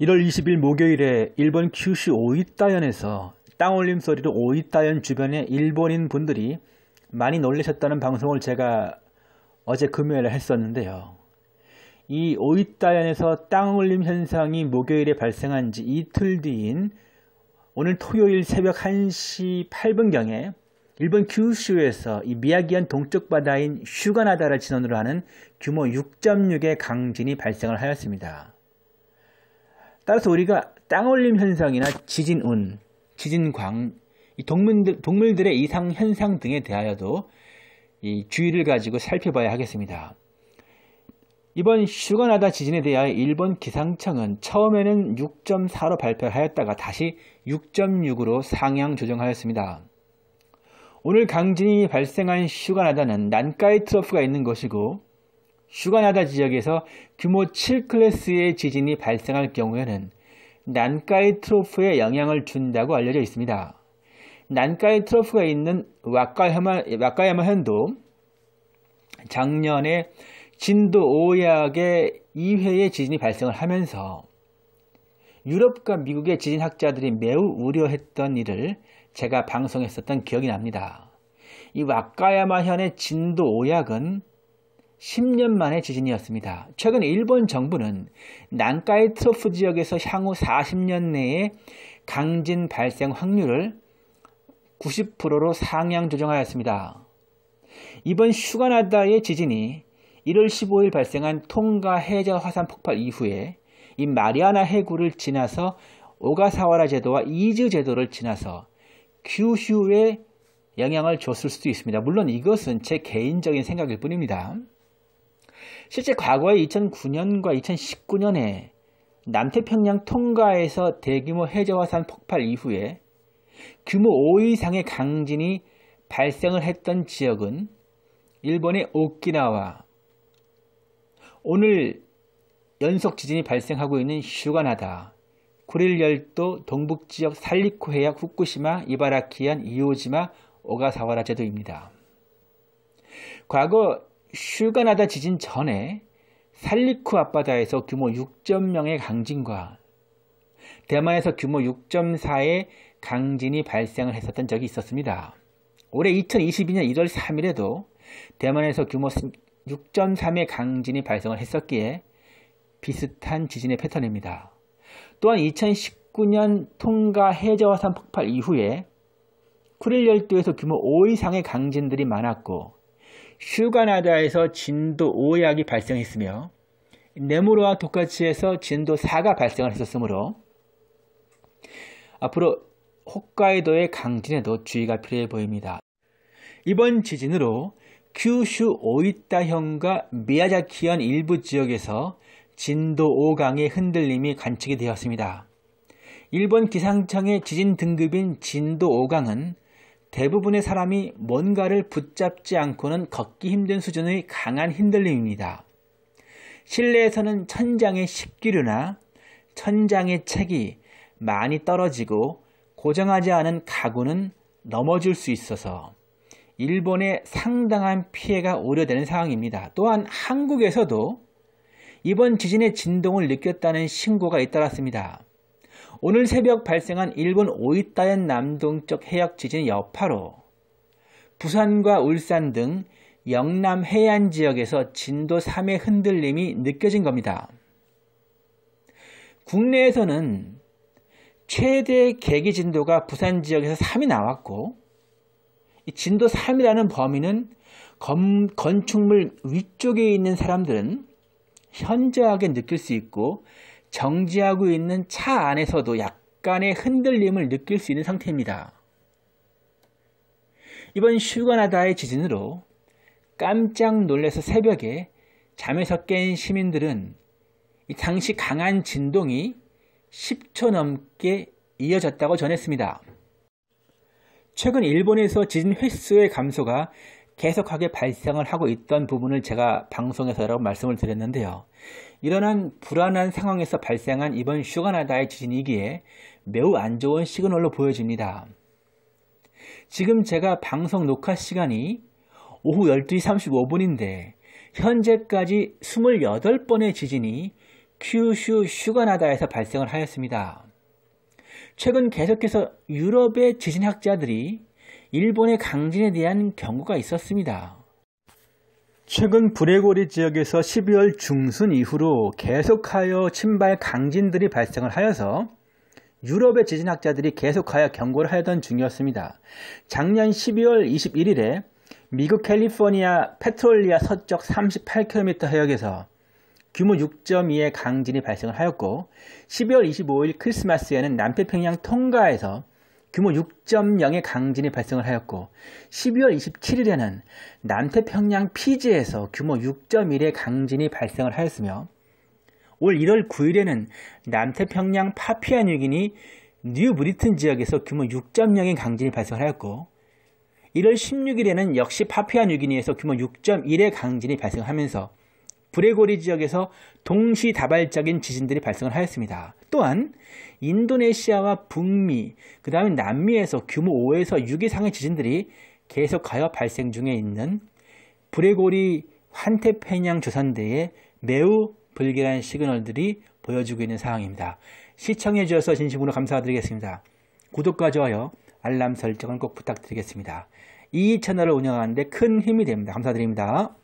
1월 20일 목요일에 일본 큐슈 오이따현에서 땅올림 소리로 오이따현 주변의 일본인 분들이 많이 놀라셨다는 방송을 제가 어제 금요일에 했었는데요. 이 오이따현에서 땅올림 현상이 목요일에 발생한 지 이틀 뒤인 오늘 토요일 새벽 1시 8분경에 일본 큐슈에서 이 미야기현 동쪽 바다인 슈가나다를 진원으로 하는 규모 6.6의 강진이 발생을 하였습니다. 따라서 우리가 땅올림 현상이나 지진운, 지진광, 동물들, 동물들의 이상 현상 등에 대하여도 이 주의를 가지고 살펴봐야 하겠습니다. 이번 슈가나다 지진에 대하여 일본 기상청은 처음에는 6.4로 발표하였다가 다시 6.6으로 상향 조정하였습니다. 오늘 강진이 발생한 슈가나다는 난카이 트러프가 있는 것이고 슈가나다 지역에서 규모 7클래스의 지진이 발생할 경우에는 난카이 트로프에 영향을 준다고 알려져 있습니다. 난카이 트로프가 있는 와카야마, 와카야마 현도 작년에 진도 5약의 2회의 지진이 발생을 하면서 유럽과 미국의 지진학자들이 매우 우려했던 일을 제가 방송했었던 기억이 납니다. 이 와카야마 현의 진도 5약은 10년 만의 지진이었습니다. 최근 일본 정부는 난카이 트로프 지역에서 향후 40년 내에 강진 발생 확률을 90%로 상향 조정하였습니다. 이번 슈가나다의 지진이 1월 15일 발생한 통가 해저 화산 폭발 이후에 이 마리아나 해구를 지나서 오가사와라 제도와 이즈 제도를 지나서 큐슈에 영향을 줬을 수도 있습니다. 물론 이것은 제 개인적인 생각일 뿐입니다. 실제 과거에 2009년과 2019년에 남태평양 통가에서 대규모 해저화산 폭발 이후에 규모 5 이상의 강진이 발생을 했던 지역은 일본의 오키나와 오늘 연속 지진이 발생하고 있는 슈가나다, 구릴 열도 동북 지역 살리코 해역 후쿠시마, 이바라키현, 이오지마, 오가사와라 제도입니다. 과거 슈가나다 지진 전에 살리쿠 앞바다에서 규모 6.0의 강진과 대만에서 규모 6.4의 강진이 발생을 했었던 적이 있었습니다. 올해 2022년 1월 3일에도 대만에서 규모 6.3의 강진이 발생을 했었기에 비슷한 지진의 패턴입니다. 또한 2019년 통가 해저화산 폭발 이후에 쿠릴 열도에서 규모 5 이상의 강진들이 많았고 슈가나다에서 진도 5약이 발생했으며 네무로와 도카치에서 진도 4가 발생을 했었으므로 앞으로 홋카이도의 강진에도 주의가 필요해 보입니다. 이번 지진으로 큐슈 오이타현과 미야자키현 일부 지역에서 진도 5강의 흔들림이 관측이 되었습니다. 일본 기상청의 지진 등급인 진도 5강은 대부분의 사람이 뭔가를 붙잡지 않고는 걷기 힘든 수준의 강한 흔들림입니다. 실내에서는 천장의 식기류나 천장의 책이 많이 떨어지고 고정하지 않은 가구는 넘어질 수 있어서 일본에 상당한 피해가 우려되는 상황입니다. 또한 한국에서도 이번 지진의 진동을 느꼈다는 신고가 잇따랐습니다. 오늘 새벽 발생한 일본 오이타현 남동쪽 해역 지진 여파로 부산과 울산 등 영남 해안 지역에서 진도 3의 흔들림이 느껴진 겁니다. 국내에서는 최대 계기 진도가 부산 지역에서 3이 나왔고 진도 3이라는 범위는 건, 건축물 위쪽에 있는 사람들은 현저하게 느낄 수 있고 정지하고 있는 차 안에서도 약간의 흔들림을 느낄 수 있는 상태입니다. 이번 슈가나다의 지진으로 깜짝 놀라서 새벽에 잠에서 깬 시민들은 당시 강한 진동이 10초 넘게 이어졌다고 전했습니다. 최근 일본에서 지진 횟수의 감소가 계속하게 발생을 하고 있던 부분을 제가 방송에서 여러 번 말씀을 드렸는데요. 이러한 불안한 상황에서 발생한 이번 슈가나다의 지진이기에 매우 안 좋은 시그널로 보여집니다. 지금 제가 방송 녹화 시간이 오후 12시 35분인데 현재까지 28번의 지진이 큐슈 슈가나다에서 발생을 하였습니다. 최근 계속해서 유럽의 지진학자들이 일본의 강진에 대한 경고가 있었습니다. 최근 브레고리 지역에서 12월 중순 이후로 계속하여 침발 강진들이 발생을 하여서 유럽의 지진학자들이 계속하여 경고를 하던 중이었습니다. 작년 12월 21일에 미국 캘리포니아 페트롤리아 서쪽 38km 해역에서 규모 6.2의 강진이 발생을 하였고 12월 25일 크리스마스에는 남태평양 통가에서 규모 6.0의 강진이 발생을 하였고 12월 27일에는 남태평양 피지에서 규모 6.1의 강진이 발생을 하였으며 올 1월 9일에는 남태평양 파피아 뉴기니 뉴 브리튼 지역에서 규모 6.0의 강진이 발생하였고 1월 16일에는 역시 파푸아뉴기니에서 규모 6.1의 강진이 발생하면서 불의 고리 지역에서 동시다발적인 지진들이 발생을 하였습니다. 또한 인도네시아와 북미, 그 다음에 남미에서 규모 5에서 6 이상의 지진들이 계속하여 발생 중에 있는 불의 고리 환태평양 조산대에 매우 불길한 시그널들이 보여주고 있는 상황입니다. 시청해 주셔서 진심으로 감사드리겠습니다. 구독과 좋아요, 알람 설정을 꼭 부탁드리겠습니다. 이 채널을 운영하는데 큰 힘이 됩니다. 감사드립니다.